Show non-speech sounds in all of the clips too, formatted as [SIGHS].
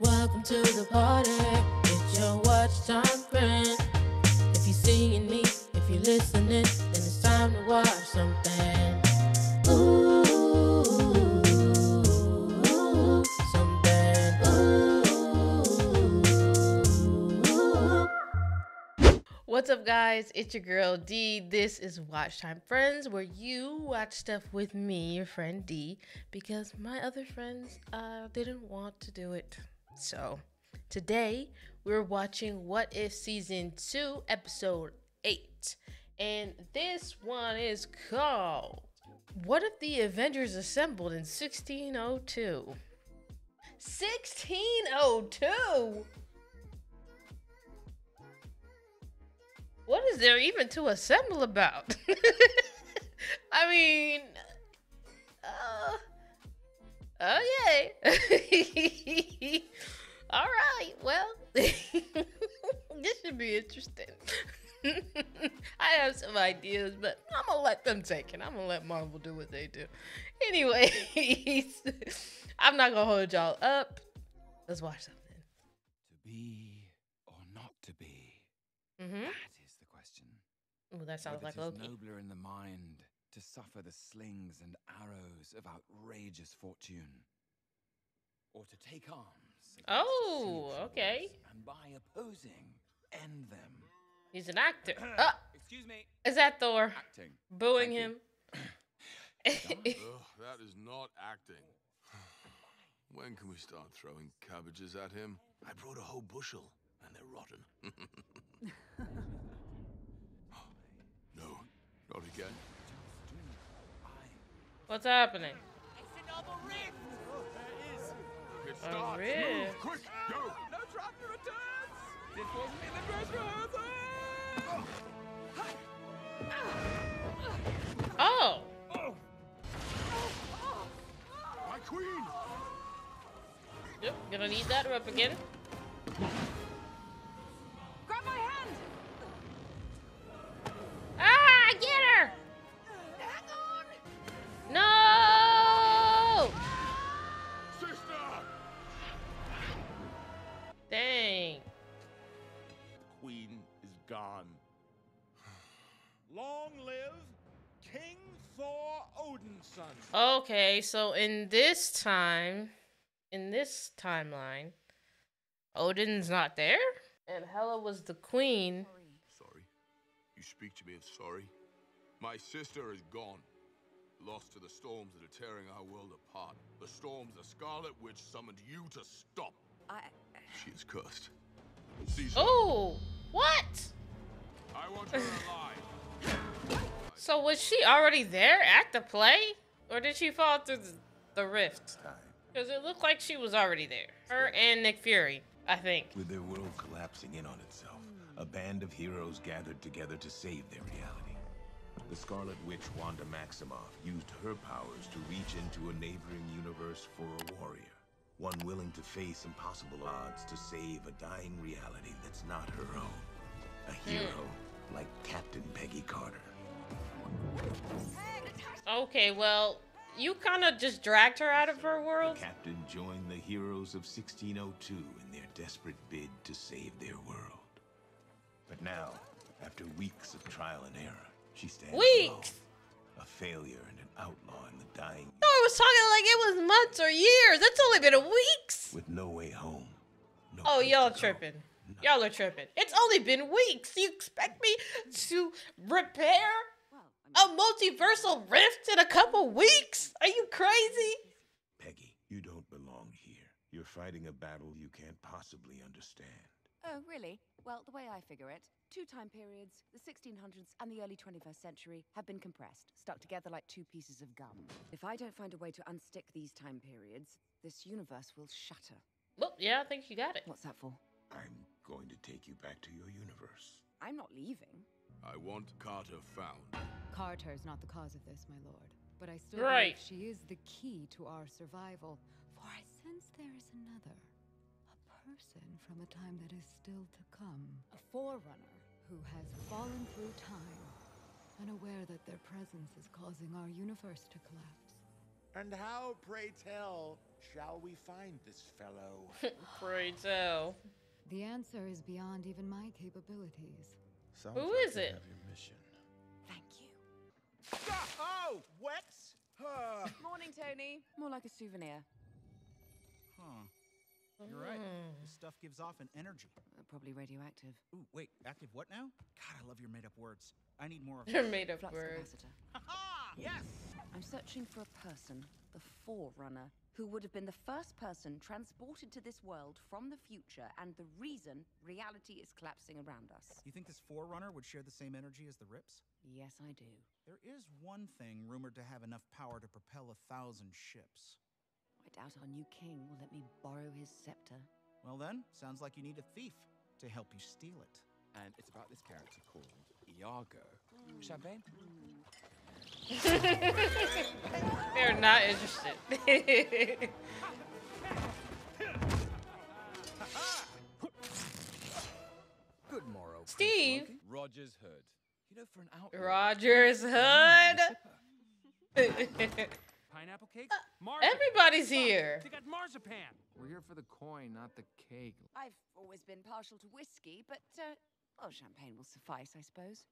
Welcome to the party. It's your watch time friend. If you're seeing me, if you're listening, then it's time to watch something. Ooh, something. Ooh. What's up, guys? It's your girl D. This is Watch Time Friends, where you watch stuff with me, your friend D, because my other friends uh, didn't want to do it. So today we're watching What If Season 2, Episode 8. And this one is called What If the Avengers Assembled in 1602? 1602? what is there even to assemble about? [LAUGHS] I mean, uh, okay. [LAUGHS] All right, well, [LAUGHS] this should be interesting. [LAUGHS] I have some ideas, but I'm gonna let them take it. I'm gonna let Marvel do what they do. Anyways, I'm not gonna hold y'all up. Let's watch something. To be or not to be? Mm-hmm. That is the question. Well, that sounds Whether like Loki. nobler in the mind to suffer the slings and arrows of outrageous fortune, or to take arms. Oh, okay. And by opposing, end them. He's an actor. Ah, [CLEARS THROAT] Excuse me. is that Thor? Acting. Booing Thank him. [LAUGHS] Ugh, that is not acting. [SIGHS] When can we start throwing cabbages at him? I brought a whole bushel, and they're rotten. [LAUGHS] [GASPS] [GASPS] no, not again. What's happening? It A rift. Move, quick, go! No traffic returns! This wasn't in the dress rehearsal! Oh, My queen! yep, gonna need that rope again. Okay, so in this time, in this timeline, Odin's not there, and Hela was the queen. Sorry. You speak to me of sorry? My sister is gone. Lost to the storms that are tearing our world apart. The storms the Scarlet Witch summoned you to stop. I. She is cursed. Caesar, Oh, what? I want her [LAUGHS] alive. So was she already there at the play, or did she fall through the, rift? Because it looked like she was already there. Her and Nick Fury, I think. With their world collapsing in on itself, a band of heroes gathered together to save their reality. The Scarlet Witch Wanda Maximoff used her powers to reach into a neighboring universe for a warrior. One willing to face impossible odds to save a dying reality that's not her own. A hmm. hero like Okay, well, you kind of just dragged her out of her world. Captain joined the heroes of 1602 in their desperate bid to save their world. But now, after weeks of trial and error, she stands Weeks? alone. A failure and an outlaw in the dying No, I was talking like it was months or years. It's only been weeks. with no way home. No Oh, y'all tripping. Y'all are tripping. It's only been weeks. You expect me to repair a multiversal rift in a couple weeks? Are you crazy? Peggy, you don't belong here. You're fighting a battle you can't possibly understand. Oh, really? Well, the way I figure it, two time periods, the 1600s and the early 21st century, have been compressed, stuck together like two pieces of gum. If I don't find a way to unstick these time periods, this universe will shatter. Well, yeah, I think you got it. What's that for? I'm going to take you back to your universe. I'm not leaving. I want Carter found. Carter is not the cause of this, my lord. But I still Right. believe she is the key to our survival. For I sense there is another. A person from a time that is still to come. A forerunner who has fallen through time, unaware that their presence is causing our universe to collapse. And how, pray tell, shall we find this fellow? [LAUGHS] Pray tell. The answer is beyond even my capabilities. Sounds Who like is you it? Have your mission. Thank you. oh, Wex! Huh. [LAUGHS] Morning, Tony. More like a souvenir. Huh. You're right. This stuff gives off an energy. Uh, probably radioactive. Ooh, wait, active what now? God, I love your made up words. I need more of They're made up Flux words. capacitor. Ha! Yes! I'm searching for a person, the Forerunner, who would have been the first person transported to this world from the future and the reason reality is collapsing around us. You think this Forerunner would share the same energy as the Rips? Yes, I do. There is one thing rumored to have enough power to propel a thousand ships. I doubt our new king will let me borrow his scepter. Well, then, sounds like you need a thief to help you steal it. And it's about this character called Iago. Champagne? [LAUGHS] They're not interested. Good morrow. Steve. Rogers Hood. You know, for an outlaw. Rogers Hood. [LAUGHS] Pineapple cakes? Marzipan. Everybody's here. They got marzipan. We're here for the coin, not the cake. I've always been partial to whiskey, but, uh, well, champagne will suffice, I suppose.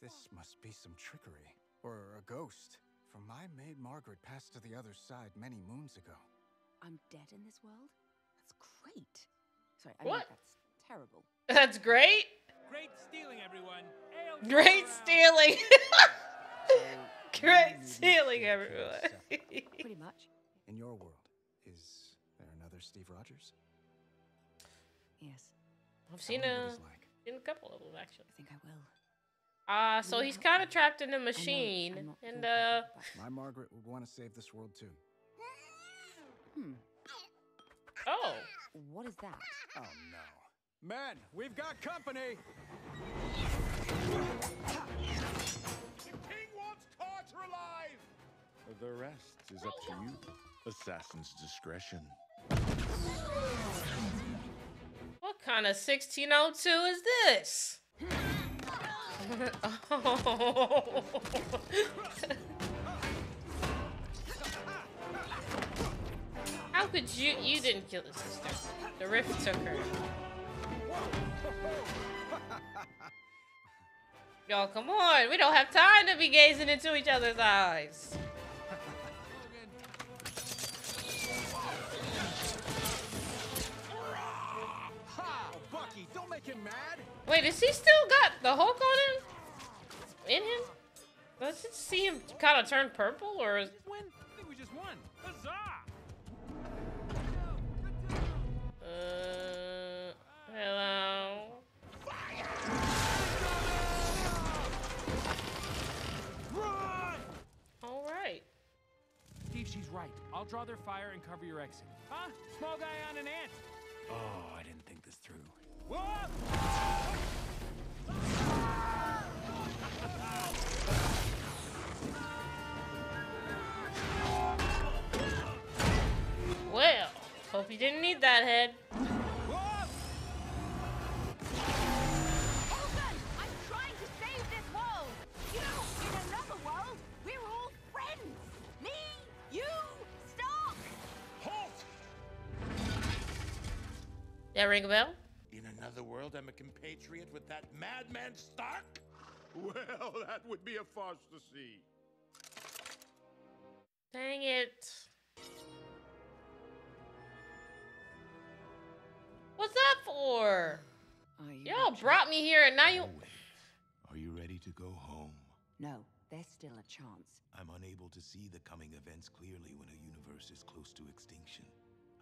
This must be some trickery. Or a ghost. For my maid Margaret passed to the other side many moons ago. I'm dead in this world? That's great. Sorry, I mean, What? that's terrible. That's great. Great stealing, everyone. Ale Great stealing. [LAUGHS] Great you need me to stealing, everyone. Pretty much. In your world, is there another Steve Rogers? Yes, I've seen a, like. seen a couple of them actually. I think I will. Uh, so he's kind of trapped in the I know machine, I'm not and uh, My Margaret would want to save this world too. Hmm. oh, What is that? Oh no. Men, we've got company! The king wants Carter alive! The rest is up to you. Assassin's discretion. what kind of 1602 is this? [LAUGHS] How could you? You didn't kill the sister. The rift took her. Y'all, come on. We don't have time to be gazing into each other's eyes. Wait, is he still got the Hulk on him? In him? Does it just see him kind of turn purple, or is... Win? I think we just won. Huzzah! Uh, hello. Run! All right. Steve, she's right. I'll draw their fire and cover your exit. Huh? Small guy on an ant. Oh, I didn't think this through. Well, hope you didn't need that head. Olsen! I'm trying to save this world! You know, in another world, we're all friends! Me, you, Stark! Halt! That ring a bell? In another world, I'm a compatriot with that madman Stark? Well, that would be a farce to see. Dang it. What's that for? You Y'all brought me here and now you. Are you ready to go home? No, there's still a chance. I'm unable to see the coming events clearly when a universe is close to extinction.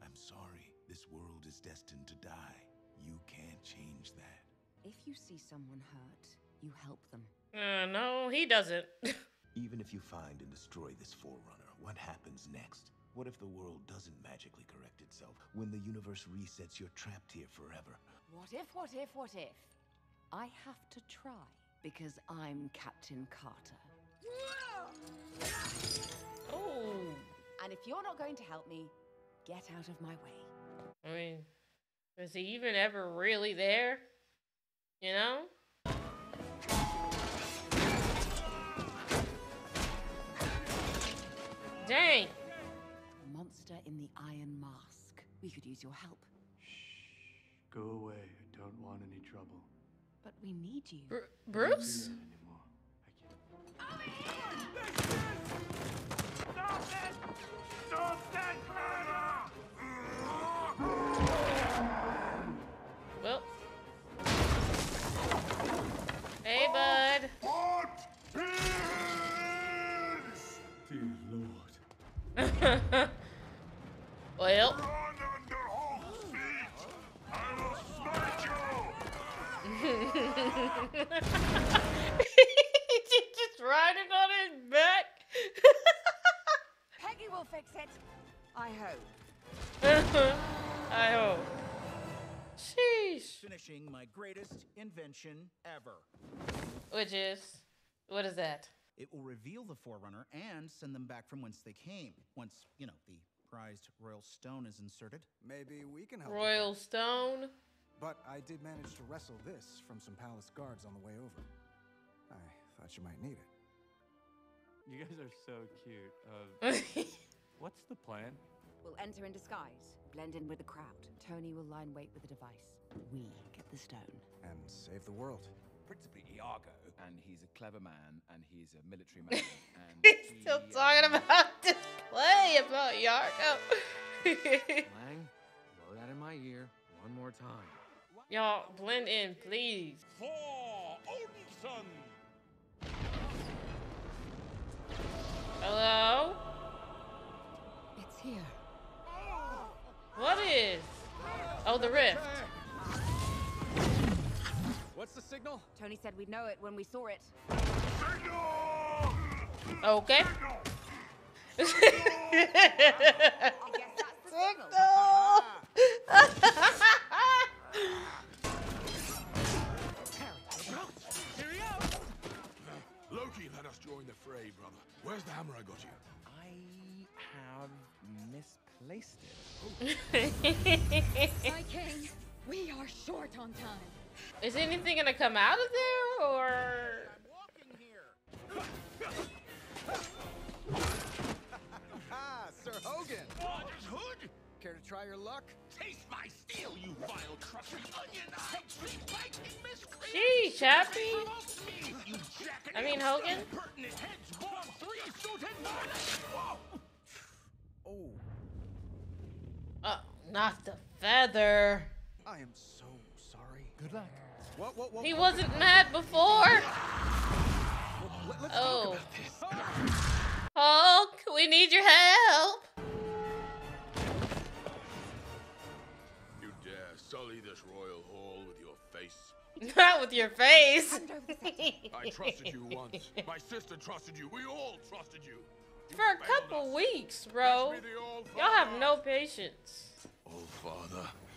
I'm sorry. This world is destined to die. You can't change that. If you see someone hurt, you help them. Uh, no, he doesn't. [LAUGHS] Even if you find and destroy this Forerunner, what happens next? What if the world doesn't magically correct itself? When the universe resets, you're trapped here forever. What if, what if, what if? I have to try because I'm Captain Carter. oh. And if you're not going to help me, get out of my way. I mean, is he even ever really there? You know? Dang. Monster in the Iron mask. We could use your help. Shh. Go away. I don't want any trouble. But we need you. Br- Bruce? Well. My greatest invention ever. Which is, what is that? It will reveal the Forerunner and send them back from whence they came. Once, you know, the prized Royal Stone is inserted. Maybe we can help. Royal that. Stone. But I did manage to wrestle this from some palace guards on the way over. I thought you might need it. You guys are so cute. Uh, [LAUGHS] what's the plan? We'll enter in disguise, blend in with the crowd. Tony will line wait with the device. We get the stone. And save the world. Principally Iago, and he's a clever man, and he's a military man, [LAUGHS] and He's still talking um, about this play about Iago. [LAUGHS] Lang, blow that in my ear one more time. Y'all blend in, please. For Odinson! Hello? It's here. What is? Oh, the rift. What's the signal? Tony said we'd know it when we saw it. Signal! Okay. Signal! Loki, let us join the fray, brother. Where's the hammer I got you? I have misplaced it. [LAUGHS] Is anything gonna come out of there, or? i'm walking Ah, Sir Hogan. Rogers Hood! Care to try your luck? Taste my steel, you vile crushing onion-eyed tree-biting miscreant! Sheesh, Happy. Provoke me, you I mean, Hogan. Impertinent heads born three-suited varlets! Whoa! Oh, Oh, not the feather. I am so sorry. Good luck. What, what, what? He what- wasn't mad before. Let, us Oh. talk about this. Hulk, we need your help. You dare sully this royal hall with your face? [LAUGHS] Not with your face. Hand over the scepter. I trusted you once. My sister trusted you. We all trusted you. You For a couple us. weeks, bro. Bless me the All-Father. Y'all have no patience. Oh, Father, give me strength.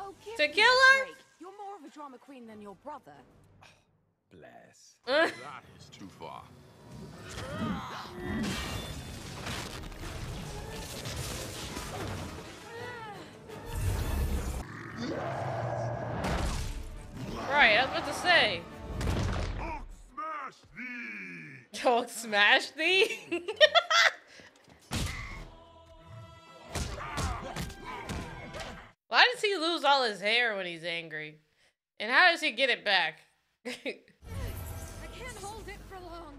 Oh, give To me kill her? break. You're more of a drama queen than your brother. Bless. [LAUGHS] That is too far. right, I was about to say. Smash thee! Hulk smash thee. [LAUGHS] Why does he lose all his hair when he's angry? And how does he get it back? [LAUGHS] I can't hold it for long.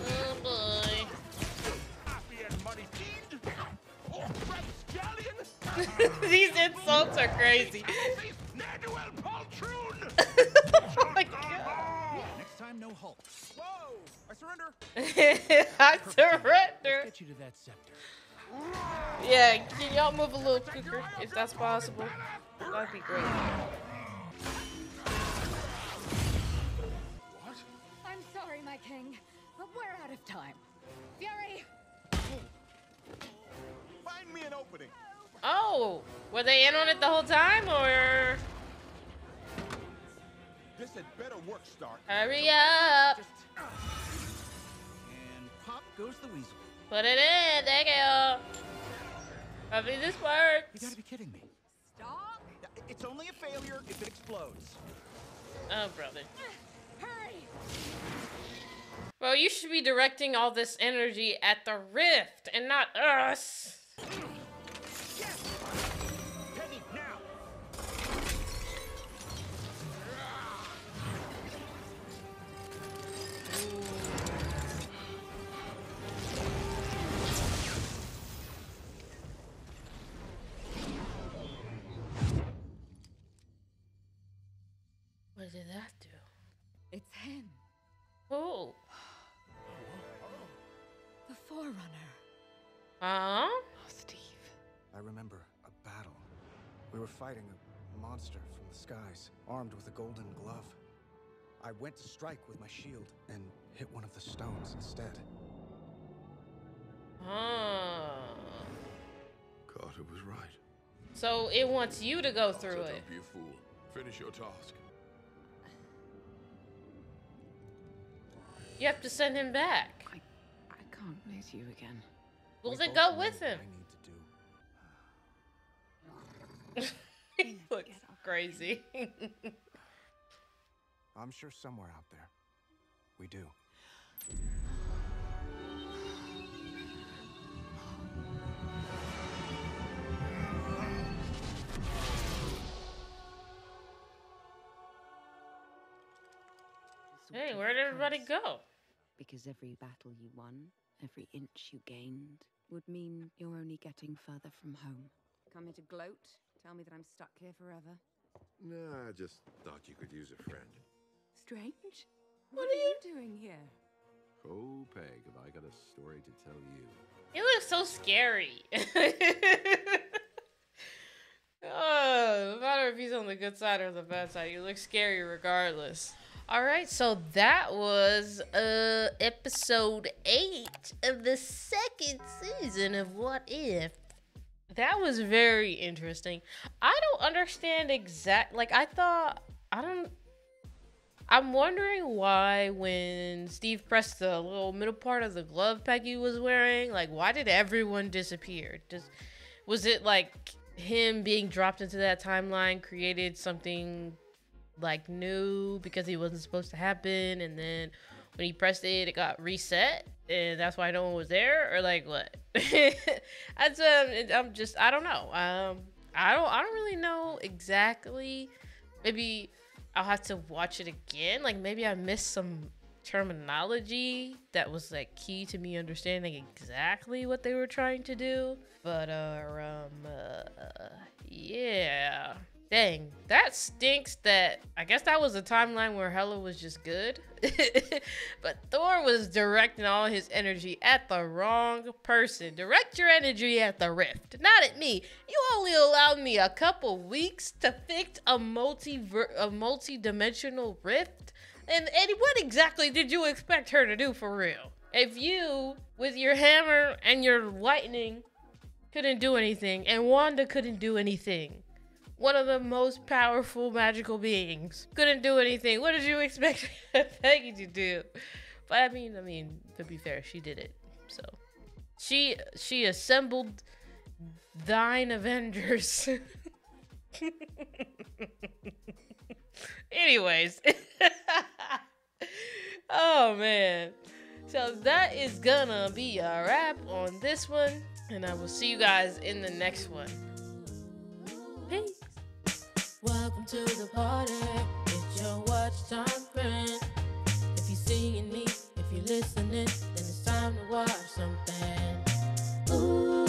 oh boy. Happy and money fiend! Oh, rapscallion! [LAUGHS] These insults are crazy. [LAUGHS] Oh my god. Next time, no Hulk. Whoa! I surrender. [LAUGHS] I surrender. Get you to that scepter. Yeah, can y'all move a little quicker if that's possible? That'd be great. What? I'm sorry, my king, but we're out of time. Fury, Find me an opening. Oh, were they in on it the whole time or? This had better work, Stark. Hurry up. And pop goes the weasel. Put it in. Thank you. Hopefully this works. You gotta be kidding me. Stop! It's only a failure if it explodes. Oh, brother. [SIGHS] hurry! Bro, you should be directing all this energy at the rift and not us. [CLEARS THROAT] Peggy, Oh. the Forerunner. Huh? Oh, Steve. I remember a battle. We were fighting a monster from the skies, armed with a golden glove. I went to strike with my shield and hit one of the stones instead. Huh. Carter was right. So it wants you to go through Shut it. be a fool. Finish your task. You have to send him back. I can't lose you again. Well, We then go with him. I need to do. [LAUGHS] he looks crazy. [LAUGHS] I'm sure somewhere out there, we do. hey, where'd everybody go? Because every battle you won, every inch you gained, would mean you're only getting further from home. Come here to gloat? Tell me that I'm stuck here forever? No, I just thought you could use a friend. Strange? What, are you doing here? Oh, Peg, have I got a story to tell you? He looks so scary. [LAUGHS] oh, no matter if he's on the good side or the bad side, you look scary regardless. All right, so that was uh episode eight of the second season of What If. That was very interesting. I don't understand exact like I thought I don't I'm wondering why when Steve pressed the little middle part of the glove Peggy was wearing, like why did everyone disappear? Just was it like him being dropped into that timeline created something like new because he wasn't supposed to happen and then when he pressed it it got reset and that's why no one was there or like what? [LAUGHS] That's um i'm just i don't know. Um i don't i don't really know exactly. Maybe i'll have to watch it again. Like maybe i missed some terminology that was like key to me understanding exactly what they were trying to do. But uh um uh, yeah Dang, that stinks that I guess that was a timeline where Hela was just good. [LAUGHS] but Thor was directing all his energy at the wrong person. Direct your energy at the rift, not at me. You only allowed me a couple weeks to fix a multi a multi-dimensional rift. And, and what exactly did you expect her to do for real? If you, with your hammer and your lightning, couldn't do anything, and Wanda couldn't do anything one of the most powerful magical beings. Couldn't do anything. What did you expect [LAUGHS] Peggy to do? But I mean, I mean, to be fair, she did it. So she she assembled thine Avengers. [LAUGHS] Anyways. [LAUGHS] oh man. So that is gonna be a wrap on this one. And I will see you guys in the next one. Peace to the party. It's your watch time, friend. If you're seeing me, if you're listening, then it's time to watch something. Ooh.